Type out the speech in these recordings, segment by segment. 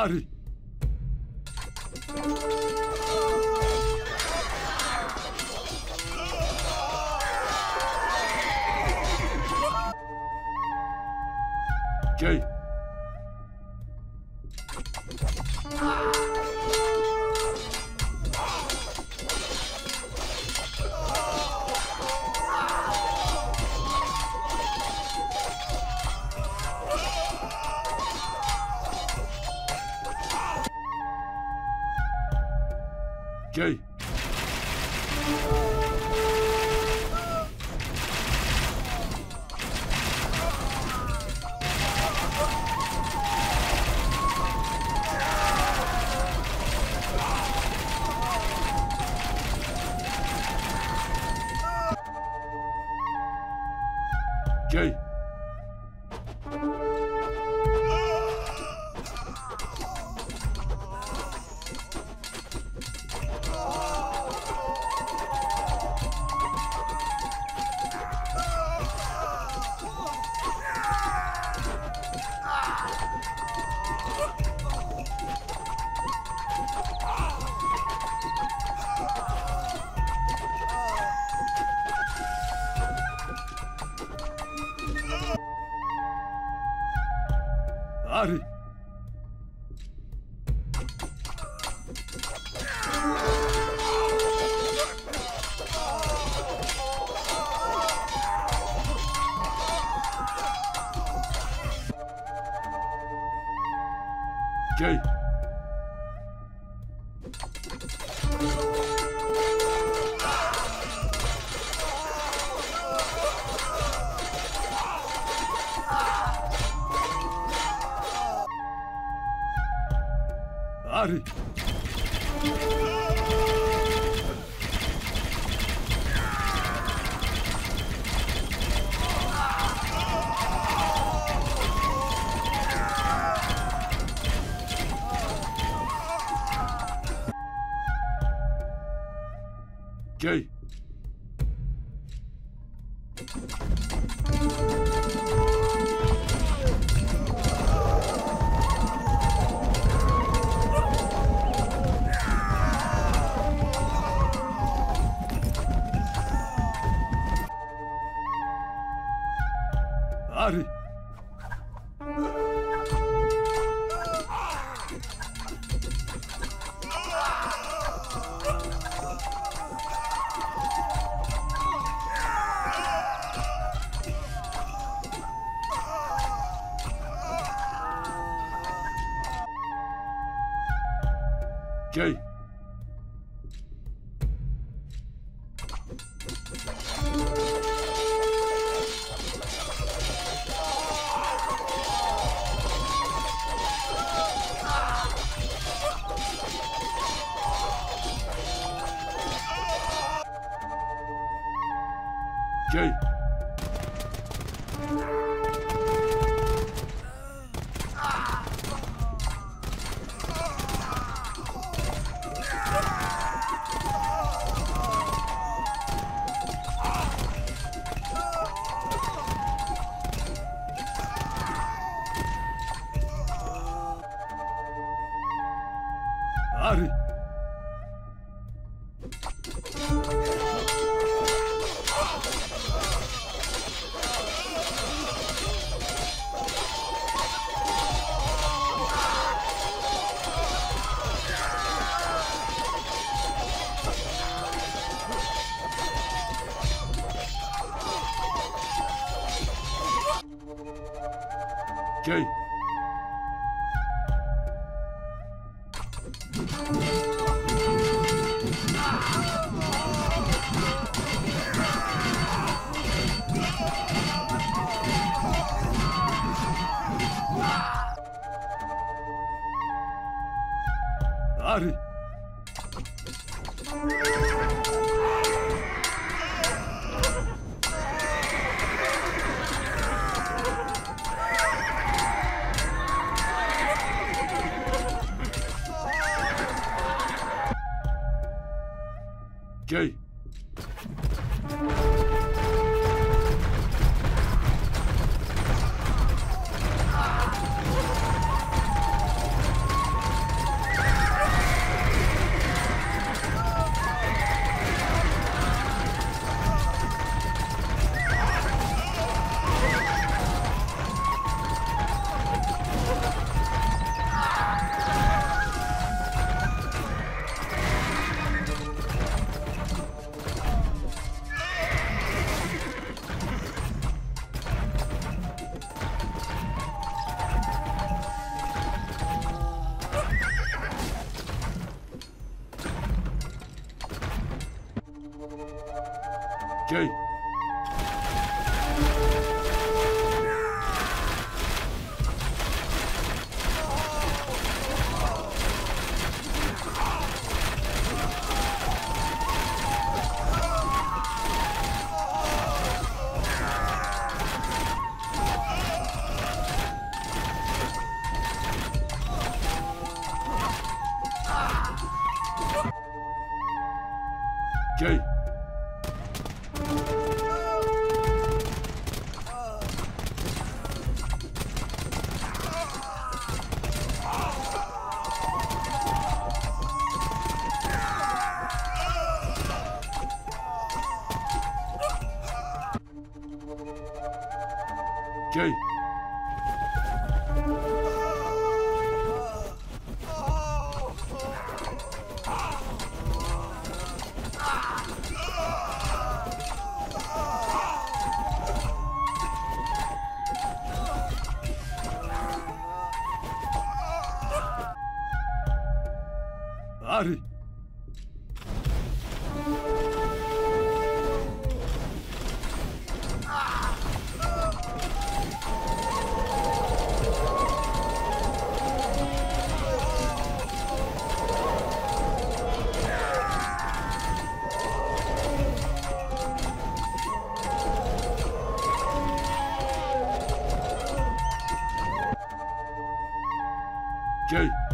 ある Jay. Jay. J。sorry. everybody. Jay. ある J。ok? Ari! 追。J. Ari. J.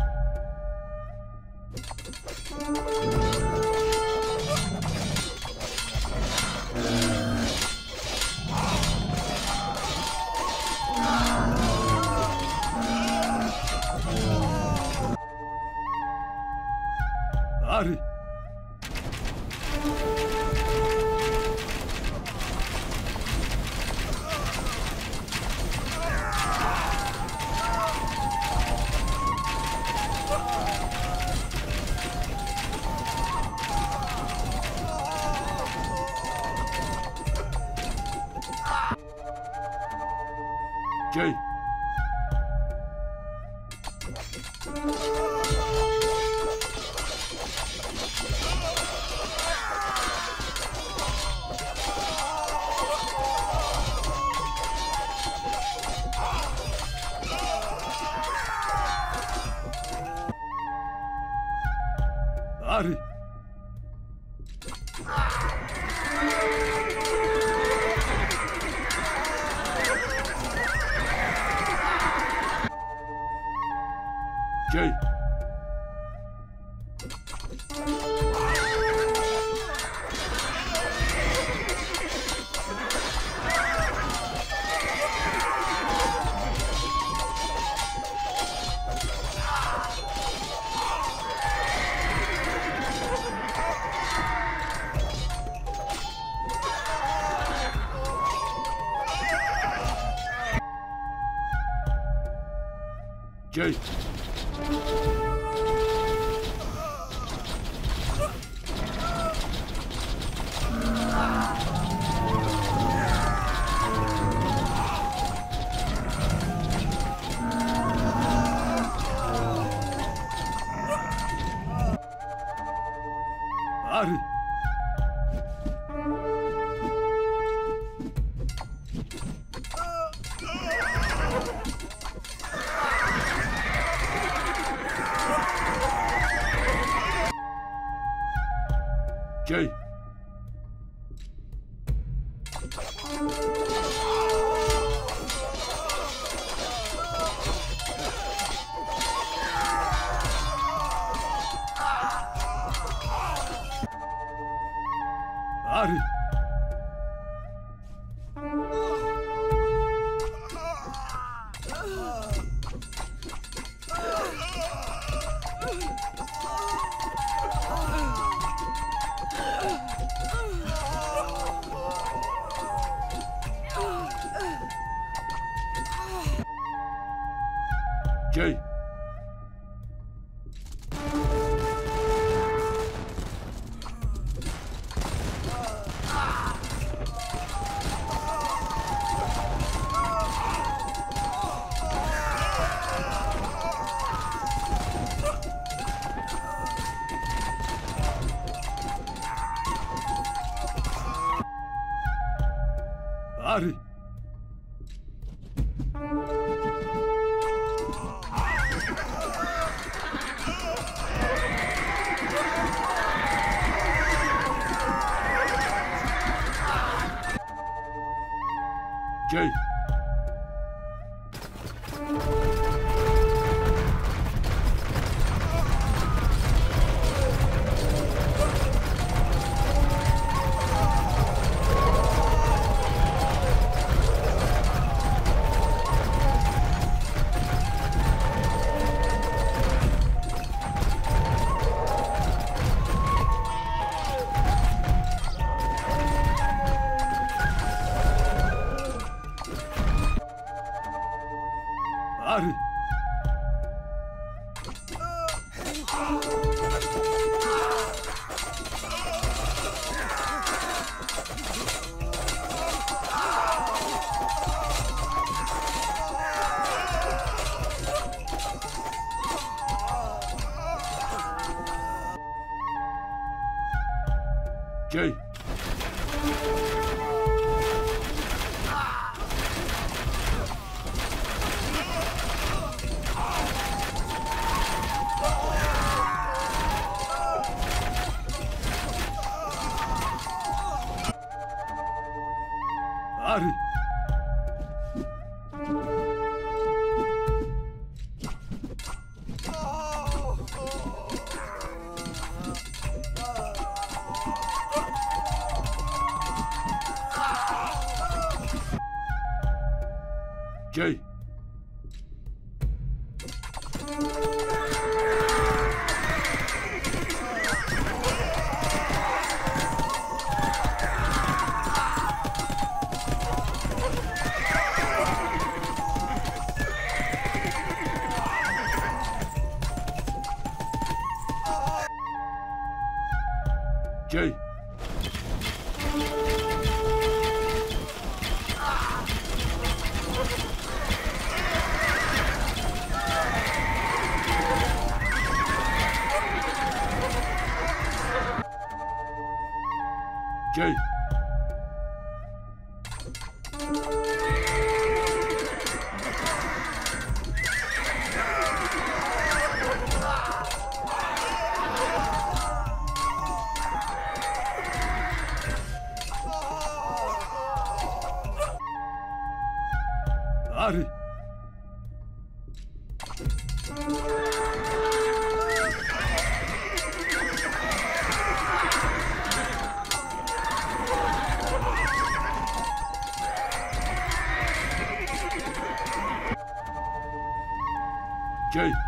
Jay. Jay. Thank you. Ari. Jay. けいあり J. R. Jay.